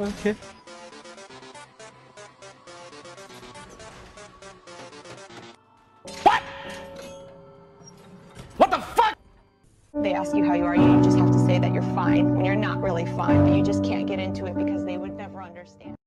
Okay. What? What the fuck? They ask you how you are, you just have to say that you're fine when you're not really fine, but you just can't get into it because they would never understand.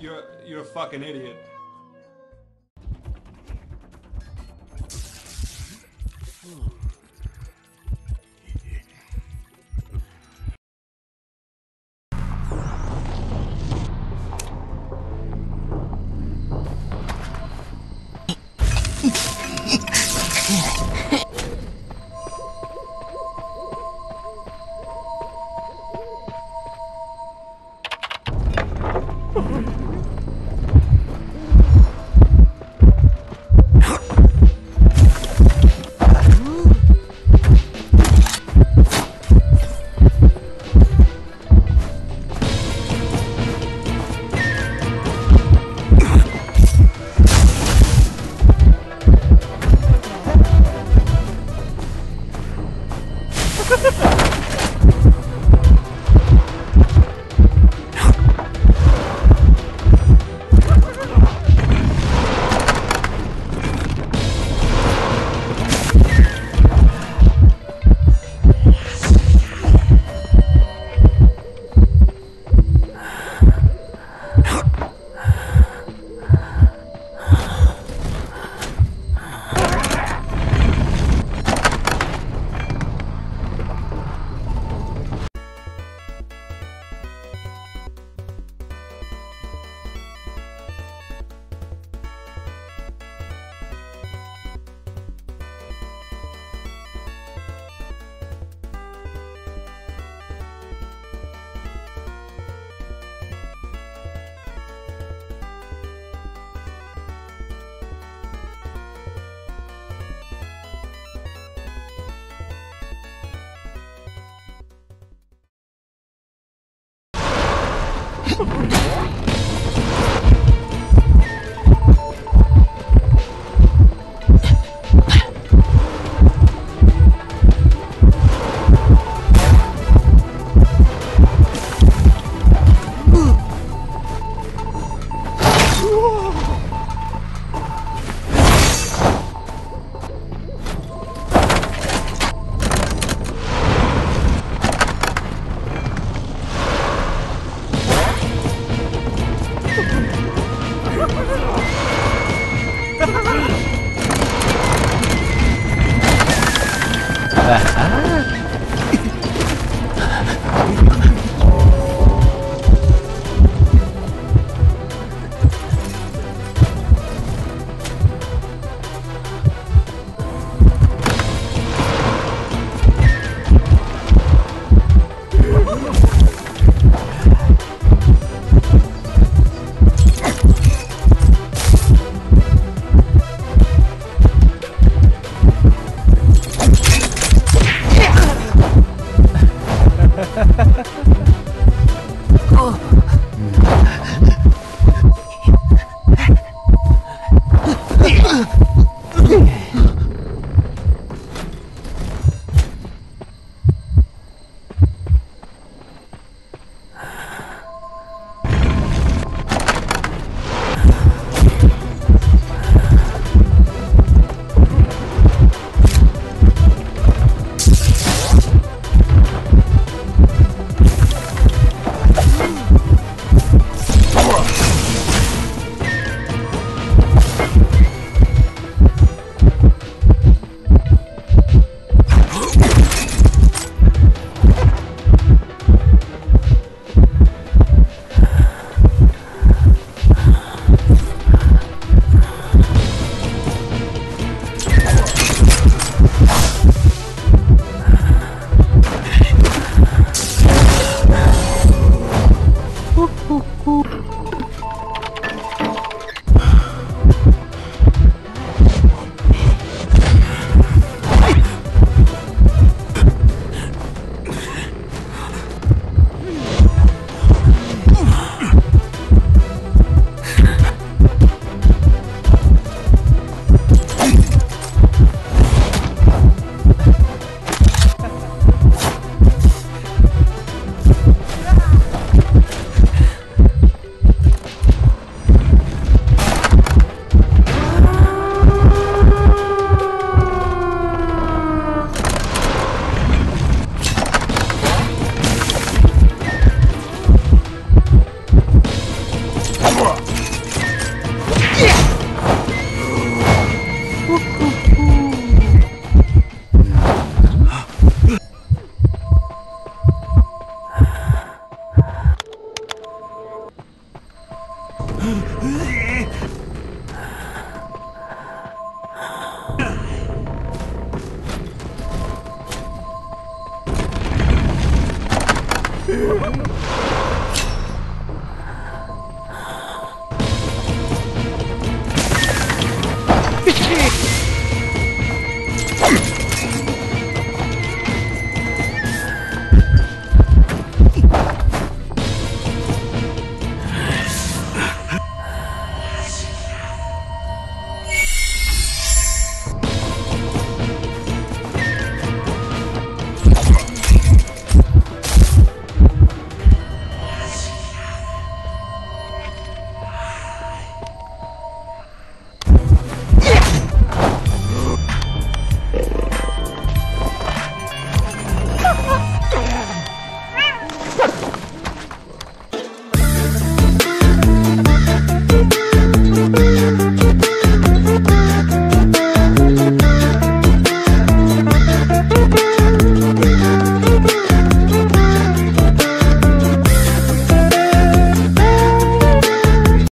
You're you're a fucking idiot. Ha ha ha! Oh,